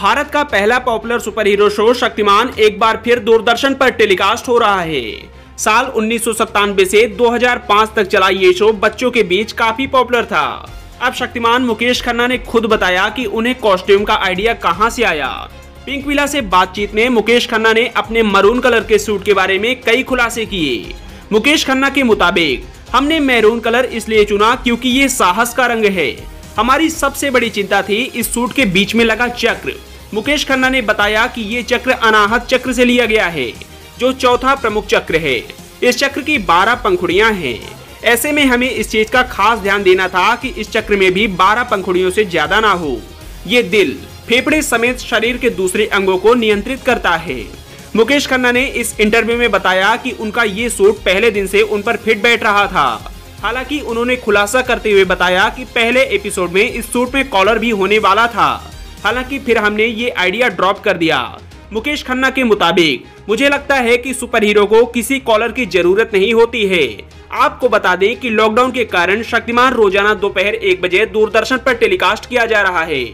भारत का पहला popular super hero show Shaktimaan एक बार फिर दूरदर्शन पर टेलीकास्ट हो रहा है। साल उन्नीस से 2005 तक चला ये शो बच्चों के बीच काफ़ी पॉपुलर था। अब शक्तिमान मुकेश खन्ना ने खुद बताया कि उन्हें कॉस्ट्यूम का आइडिया कहाँ से आया। पिंक विला से बातचीत में मुकेश खन्ना ने अपने मरून कलर के सूट के बारे में कई खुलासे किए। मुकेश खन्ना के मुताबिक, हमने मैरून कलर इसलिए चुना क्योंकि ये साहस का रंग है। हमारी सबसे बड़ी चिंता थी इस सूट के बीच में लगा चक्र। मुकेश खन्ना ने बताया कि ये चक्र अनाहत चक्र से लिया गया है, जो चौथा प्रमुख चक्र है। इस चक्र की बारह पंखुड़ियाँ हैं। ऐसे में हमें इस चीज़ का खास ध्यान देना था कि इस चक्र में भी बारह पंखुड़ियों से ज़्यादा ना हो। ये दिल, फेफड़े समेत शरीर के दूसरे अंगों को नियंत्रित करता है। मुकेश खन्ना ने इस इंटरव्यू में बताया कि उनका ये सूट पहले दिन से उन पर फिट बैठ रहा था। हालाँकि उन्होंने खुलासा करते हुए बताया कि पहले एपिसोड में इस सूट में कॉलर भी होने वाला था। हालाँकि फिर हमने ये आइडिया ड्रॉप कर दिया। मुकेश खन्ना के मुताबिक, मुझे लगता है कि सुपर हीरो को किसी कॉलर की ज़रूरत नहीं होती है। आपको बता दें कि लॉकडाउन के कारण शक्तिमान रोज़ाना दोपहर एक बजे दूरदर्शन पर टेलीकास्ट किया जा रहा है।